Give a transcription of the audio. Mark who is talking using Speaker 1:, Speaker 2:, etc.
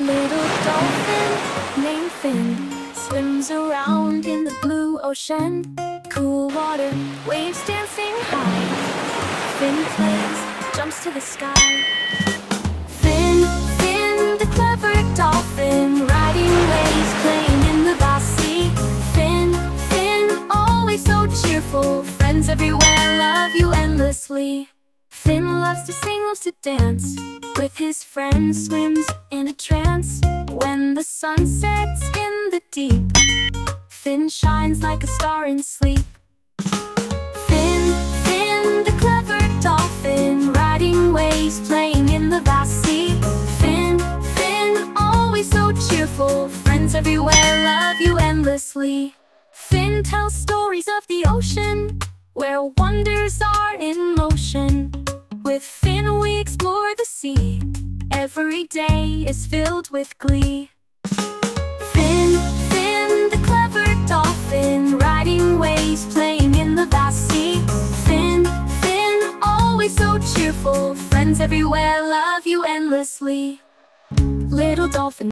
Speaker 1: Little dolphin named Finn swims around in the blue ocean. Cool water, waves dancing high. Finn plays, jumps to the sky. Finn, Finn, the clever dolphin, riding waves, playing in the vast sea. Finn, Finn, always so cheerful. Friends everywhere love you endlessly. Finn loves to sing, loves to dance. With his friends, swims in a trance. When the sun sets in the deep, Finn shines like a star in sleep. Finn, Finn, the clever dolphin, riding waves, playing in the vast sea. Finn, Finn, always so cheerful. Friends everywhere love you endlessly. Finn tells stories of the ocean, where wonders are in motion. With Finn sea. Every day is filled with glee. Finn, Finn, the clever dolphin, riding waves, playing in the vast sea. Finn, Finn, always so cheerful. Friends everywhere love you endlessly. Little dolphin